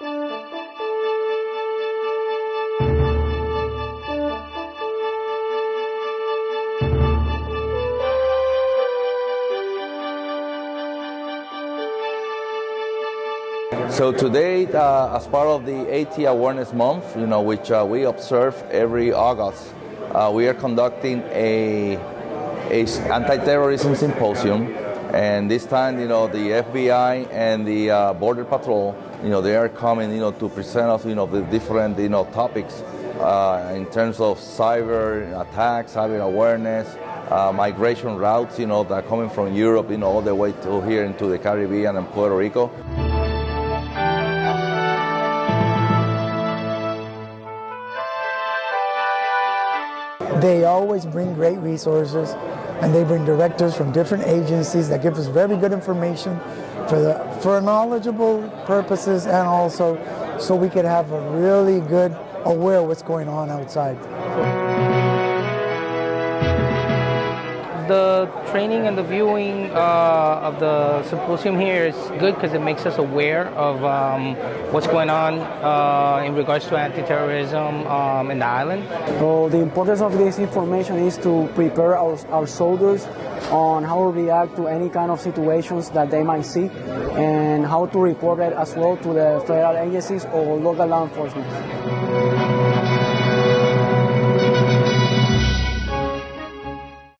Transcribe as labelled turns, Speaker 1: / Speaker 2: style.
Speaker 1: So today, uh, as part of the AT Awareness Month, you know, which uh, we observe every August, uh, we are conducting a, a anti-terrorism symposium, and this time, you know, the FBI and the uh, Border Patrol, you know, they are coming, you know, to present us, you know, the different, you know, topics uh, in terms of cyber attacks, cyber awareness, uh, migration routes, you know, that are coming from Europe, you know, all the way to here into the Caribbean and Puerto Rico.
Speaker 2: They always bring great resources and they bring directors from different agencies that give us very good information for the for knowledgeable purposes and also so we could have a really good aware of what's going on outside.
Speaker 3: The training and the viewing uh, of the symposium here is good because it makes us aware of um, what's going on uh, in regards to anti-terrorism um, in the island.
Speaker 4: So the importance of this information is to prepare our, our soldiers on how to react to any kind of situations that they might see and how to report it as well to the federal agencies or local law enforcement.